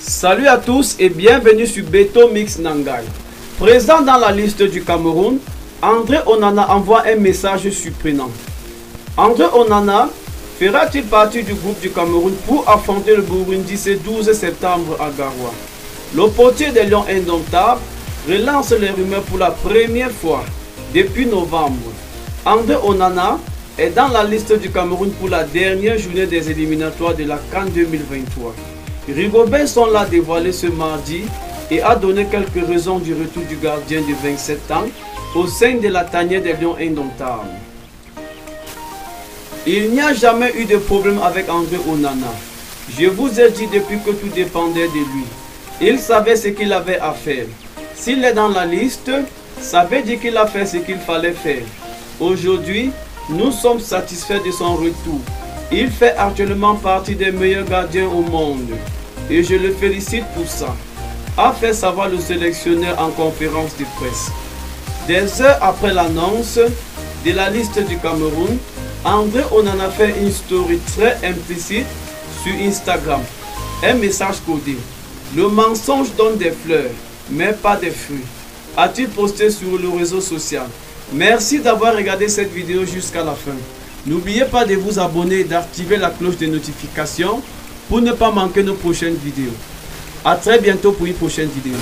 Salut à tous et bienvenue sur Beto Mix Nangai. Présent dans la liste du Cameroun, André Onana envoie un message surprenant. André Onana fera-t-il partie du groupe du Cameroun pour affronter le Burundi ce 12 septembre à Garoua Le portier des Lions Indomptables relance les rumeurs pour la première fois depuis novembre. André Onana est dans la liste du Cameroun pour la dernière journée des éliminatoires de la Cannes 2023. Rigobert sont là dévoilé ce mardi et a donné quelques raisons du retour du gardien de 27 ans au sein de la tanière des Lions Indomptables. Il n'y a jamais eu de problème avec André Onana. Je vous ai dit depuis que tout dépendait de lui. Il savait ce qu'il avait à faire. S'il est dans la liste, ça veut dire qu'il a fait ce qu'il fallait faire. Aujourd'hui, nous sommes satisfaits de son retour. Il fait actuellement partie des meilleurs gardiens au monde. Et je le félicite pour ça. A fait savoir le sélectionneur en conférence de presse. Des heures après l'annonce de la liste du Cameroun, André Onana fait une story très implicite sur Instagram. Un message codé. Le mensonge donne des fleurs, mais pas des fruits. A-t-il posté sur le réseau social? Merci d'avoir regardé cette vidéo jusqu'à la fin. N'oubliez pas de vous abonner et d'activer la cloche de notification pour ne pas manquer nos prochaines vidéos. A très bientôt pour une prochaine vidéo.